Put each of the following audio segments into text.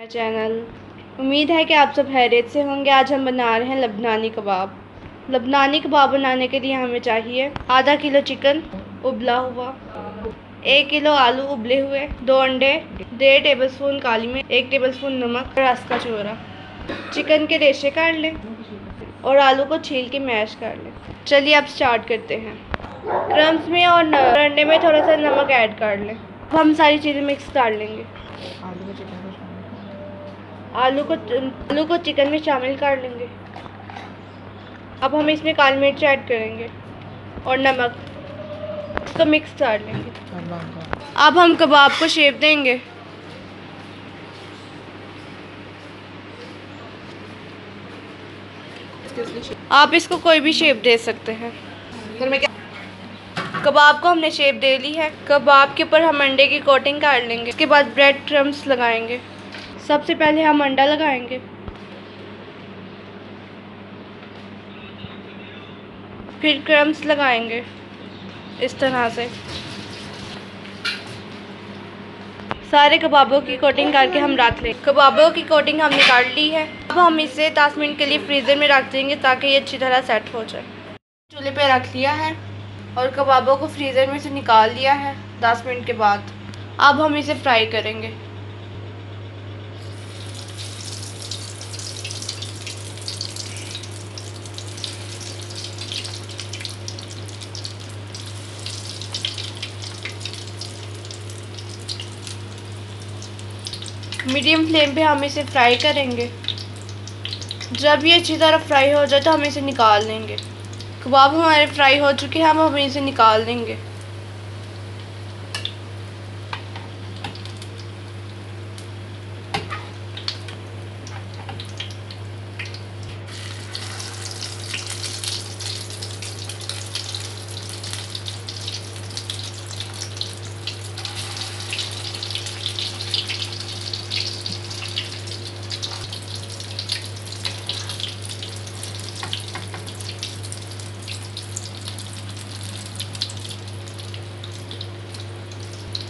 My channel. उम्मीद है कि आप सब हैरियत से होंगे। आज हम बना रहे हैं लबनानी कबाब। लबनानी कबाब बनाने के लिए हमें चाहिए आधा किलो चिकन उबला हुआ, एक किलो आलू उबले हुए, दो अंडे, डेढ़ टेबलस्पून काली मिर्च, एक टेबलस्पून नमक, और रस का चोरा। चिकन के रेशे काट लें और आलू को छील के मैश कर लें। चलिए अब स्टार्ट करते हैं। क्रम्स में और अंडे में थोड़ा सा नमक ऐड कर लें। हम सारी चीज़ें मिक्स कर लेंगे। आलू को आलू को चिकन में शामिल कर लेंगे। अब हम इसमें काली मिर्च ऐड करेंगे और नमक इसको मिक्स कर लेंगे। अब हम कबाब को शेप देंगे। आप इसको कोई भी शेप दे सकते हैं। कबाब को हमने शेप दे ली है। कबाब के ऊपर हम अंडे की कोटिंग कर लेंगे। इसके बाद ब्रेड क्रम्स लगाएँगे। सबसे पहले हम अंडा लगाएँगे। फिर क्रम्स लगाएँगे इस तरह से। सारे कबाबों की कोटिंग करके हम रख लें कबाबों की कोटिंग हमने कर ली है। अब हम इसे दस मिनट के लिए फ्रीज़र में रख देंगे ताकि ये अच्छी तरह सेट हो जाए। चूल्हे पे रख लिया है और कबाबों को फ्रीज़र में से निकाल लिया है दस मिनट के बाद। अब हम इसे फ्राई करेंगे। मीडियम फ्लेम पे हम इसे फ्राई करेंगे। जब ये अच्छी तरह फ्राई हो जाए तो हम इसे निकाल लेंगे कबाब हमारे फ्राई हो चुके हैं हम हम इसे निकाल देंगे।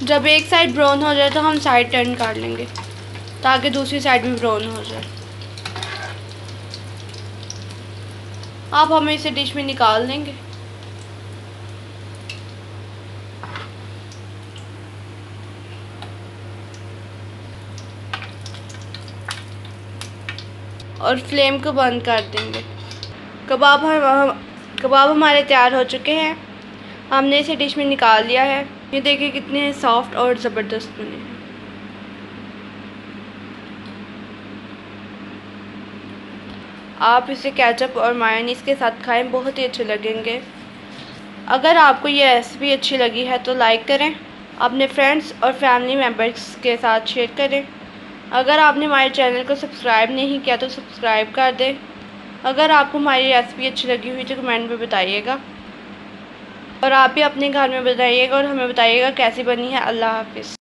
जब एक साइड ब्राउन हो जाए तो हम साइड टर्न कर लेंगे, ताकि दूसरी साइड भी ब्राउन हो जाए। आप हमें इसे डिश में निकाल देंगे। और फ्लेम को बंद कर देंगे। कबाब हम कबाब हमारे तैयार हो चुके हैं। हमने इसे डिश में निकाल लिया है। ये देखिए कितने सॉफ्ट और ज़बरदस्त बने हैं। आप इसे कैचअप और मायोनीस के साथ खाएँ, बहुत ही अच्छे लगेंगे। अगर आपको ये रेसिपी अच्छी लगी है तो लाइक करें, अपने फ्रेंड्स और फैमिली मेंबर्स के साथ शेयर करें। अगर आपने हमारे चैनल को सब्सक्राइब नहीं किया तो सब्सक्राइब कर दें। अगर आपको हमारी रेसिपी अच्छी लगी हुई तो कमेंट में बताइएगा। और आप भी अपने घर में बताइएगा और हमें बताइएगा कैसी बनी है। अल्लाह हाफिज़।